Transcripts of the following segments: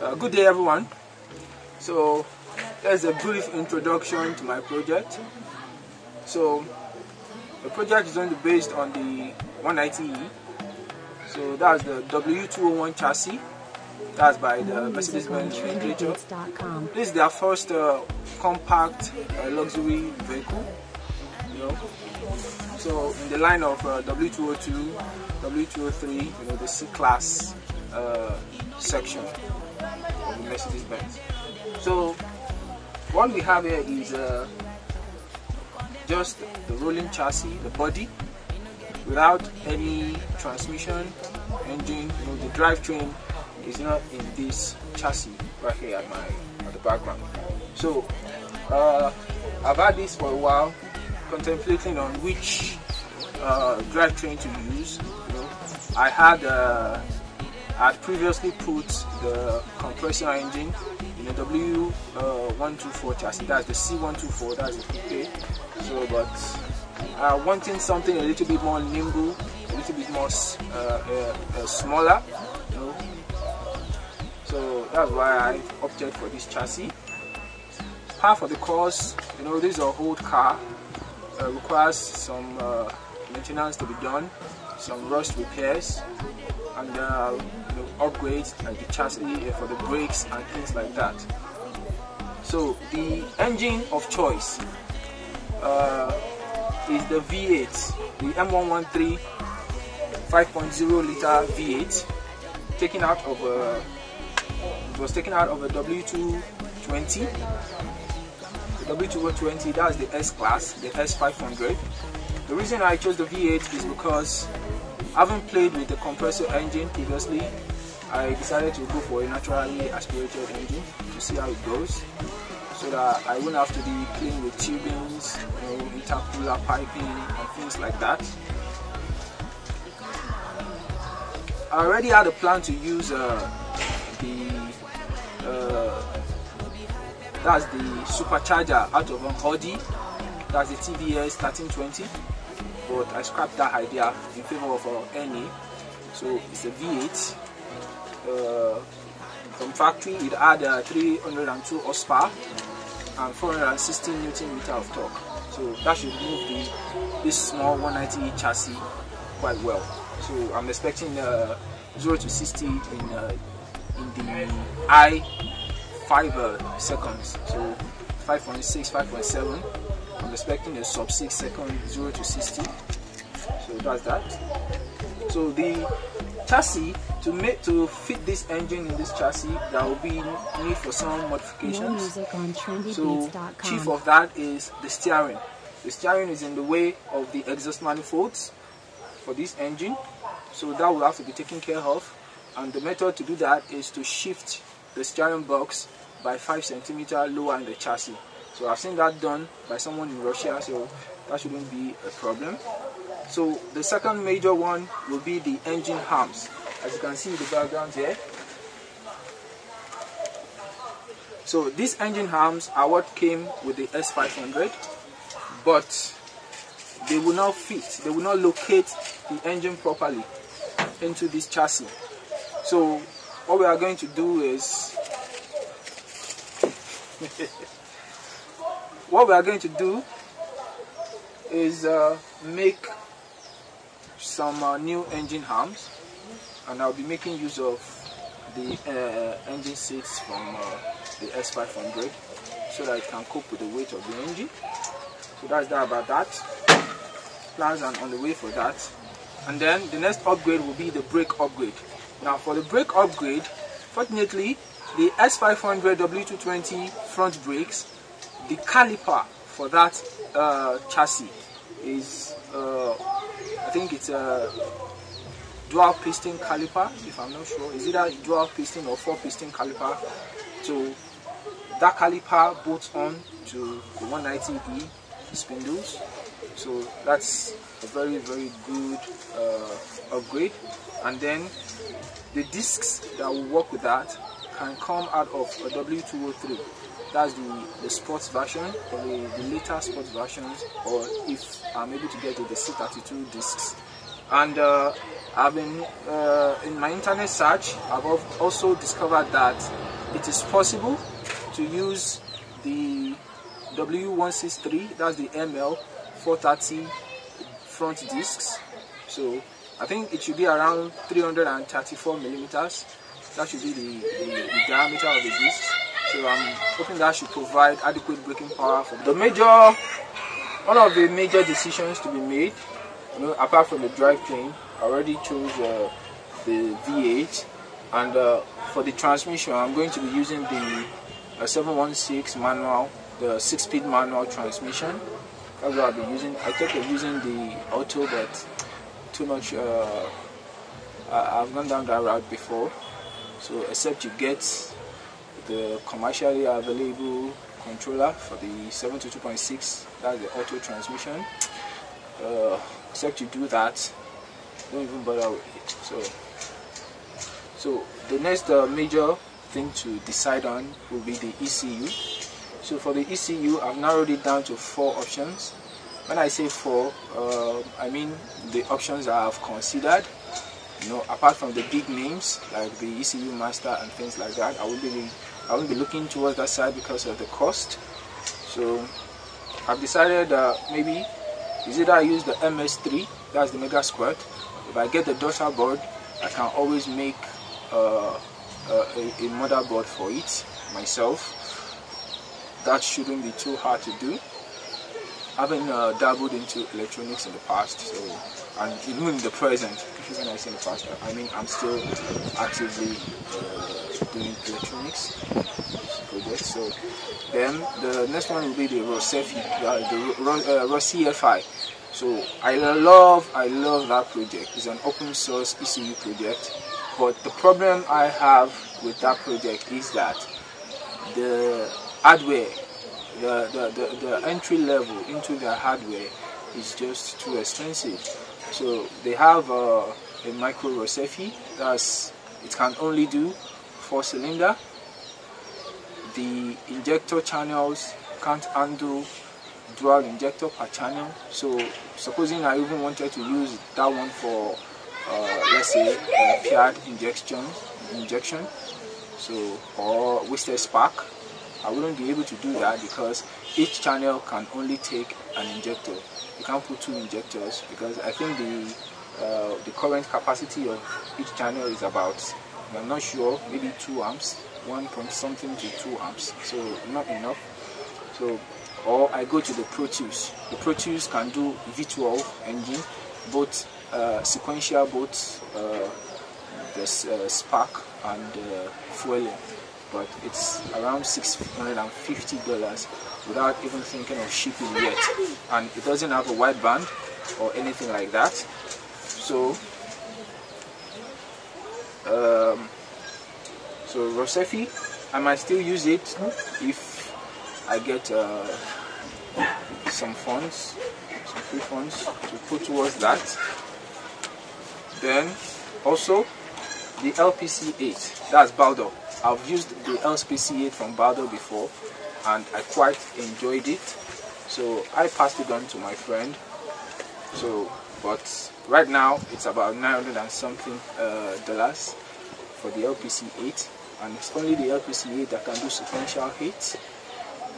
Uh, good day, everyone. So, there's a brief introduction to my project. So, the project is be based on the 190E. So, that's the W201 chassis. That's by the Mercedes-Benz Navigator. This is their first uh, compact uh, luxury vehicle. You know, so in the line of uh, W202, W203, you know, the C-Class uh, section of the Mercedes-Benz. So what we have here is uh, just the rolling chassis, the body, without any transmission, engine, you know, the drivetrain is not in this chassis right here at my at the background. So uh, I've had this for a while, contemplating on which uh, drivetrain to use. You know, I had uh, I previously put the compressor engine in a W124 chassis. That's the C124. That's the coupe. So, but uh, wanting something a little bit more nimble, a little bit more uh, uh, uh, smaller. You know, so that's why I opted for this chassis. Part of the course, you know, this is a old car. Uh, requires some uh, maintenance to be done, some rust repairs, and uh, upgrades like the chassis for the brakes and things like that. So the engine of choice uh, is the V8, the M113 5.0 liter V8, taken out of a it was taken out of a W220. The W220 that's the S class, the S500. The reason I chose the V8 is because having played with the compressor engine previously, I decided to go for a naturally aspirated engine to see how it goes so that I wouldn't have to be playing with tubings, you know, intercooler piping and things like that. I already had a plan to use uh, the uh, that's the supercharger out of an Audi. That's the TVS 1320 but I scrapped that idea in favor of uh, NA so it's a V8 uh, from factory it had uh, 302 horsepower and 416 newton meter of torque. So that should move the this small 190 chassis quite well. So I'm expecting uh, 0 to 60 in uh, in the I 5 uh, seconds. So 5.6 5.7 I'm expecting a sub 6 second 0 to 60 so that's that. So the chassis to make to fit this engine in this chassis there will be need for some modifications. So chief of that is the steering. The steering is in the way of the exhaust manifolds for this engine. So that will have to be taken care of. And the method to do that is to shift the steering box by 5 centimeter lower in the chassis. So I've seen that done by someone in Russia so that shouldn't be a problem. So the second major one will be the engine arms as you can see in the background here. So these engine arms are what came with the S500 but they will not fit they will not locate the engine properly into this chassis. So what we are going to do is what we are going to do is uh, make some uh, new engine arms and I'll be making use of the uh, engine seats from uh, the S500 so that it can cope with the weight of the engine. So that's that about that. Plans are on the way for that. And then the next upgrade will be the brake upgrade. Now for the brake upgrade fortunately the S500 W220 front brakes the caliper for that uh, chassis is uh, I think it's a dual piston caliper if I'm not sure. Is either dual piston or four piston caliper? So that caliper bolts on to the 190E spindles. So that's a very very good uh, upgrade. And then the discs that will work with that can come out of a W203 that's the, the sports version or the, the later sports versions or if I'm able to get it, the C32 discs and uh, I've been uh, in my internet search I've also discovered that it is possible to use the W163, that's the ML 430 front discs. So I think it should be around 334 millimeters. That should be the, the, the diameter of the disc. So I'm hoping that should provide adequate braking power for the major, one of the major decisions to be made, you know, apart from the drivetrain, I already chose uh, the V8 and uh, for the transmission I'm going to be using the uh, 716 manual, the 6-speed manual transmission. That's what I'll be using. I think of using the auto but too much, uh, I've gone down that route before. So except you get the commercially available controller for the 722.6 that's the auto transmission uh, except you do that. Don't even bother with it. So so the next uh, major thing to decide on will be the ECU so for the ECU I've narrowed it down to four options. When I say four uh, I mean the options I have considered. You know apart from the big names like the ECU master and things like that I will be I won't be looking towards that side because of the cost. So I've decided that maybe is either I use the MS3, that's the Mega Squirt. If I get the daughter board, I can always make uh, a, a motherboard for it myself. That shouldn't be too hard to do. Having uh, dabbled into electronics in the past, so and even in the present, when I say in the past, I mean I'm still actively uh, doing electronics. So then the next one will be the rusEFI, uh, the uh. So I love, I love that project. It's an open source ECU project. But the problem I have with that project is that the hardware, the, the, the, the entry level into the hardware is just too expensive. So they have uh, a micro rusEFI that's it can only do four cylinder. The injector channels can't handle dual injector per channel. So supposing I even wanted to use that one for uh, let's say paired injection injection so or wasted spark I wouldn't be able to do that because each channel can only take an injector you can't put two injectors because I think the uh, the current capacity of each channel is about I'm not sure maybe 2 amps 1 point something to 2 amps so not enough. So or I go to the Proteus the Proteus can do V12 engine both uh, sequential both uh, the uh, spark and uh, fueling but it's around $650 without even thinking of shipping yet. And it doesn't have a wideband or anything like that. So um, so rusEFI I might still use it if I get uh, some funds some free funds to put towards that. Then also the LPC8 that's Baldo I've used the LPC8 from Baldo before and I quite enjoyed it. So I passed it on to my friend. So but right now it's about 900 and something uh, dollars for the LPC 8 and it's only the LPC 8 that can do sequential hits.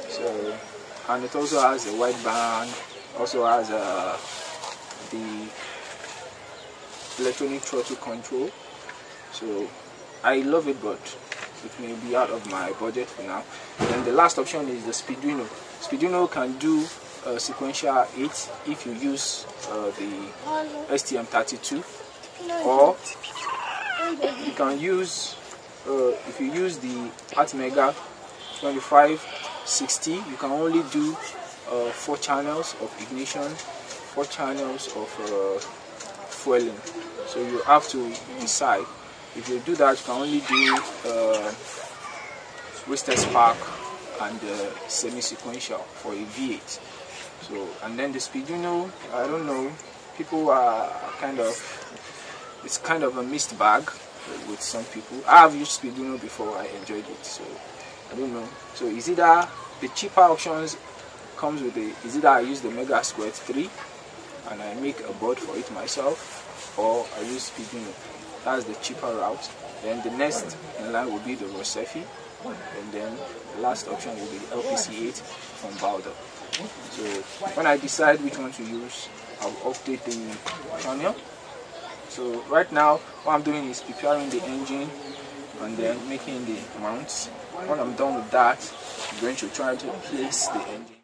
So and it also has a wideband also has uh, the electronic throttle control. So I love it but it may be out of my budget for now. Then the last option is the Speeduino Speeduino can do uh, sequential 8 if you use uh, the STM32 or you can use uh, if you use the Atmega 2560 you can only do uh, four channels of ignition four channels of uh, fueling. So you have to decide. If you do that you can only do uh, wasted spark and uh, semi-sequential for a V8 so and then the speed, you know, I don't know. People are kind of it's kind of a mixed bag with some people I have used Speeduino before I enjoyed it so I don't know so is it that the cheaper options comes with the is it that I use the Mega Squirt 3 and I make a board for it myself or I use Speeduino that's the cheaper route then the next in line will be the rusEFI and then the last option will be the LPC8 from Bowder. So when I decide which one to use, I'll update the channel. So right now, what I'm doing is preparing the engine and then making the mounts. When I'm done with that, I'm going to try to place the engine.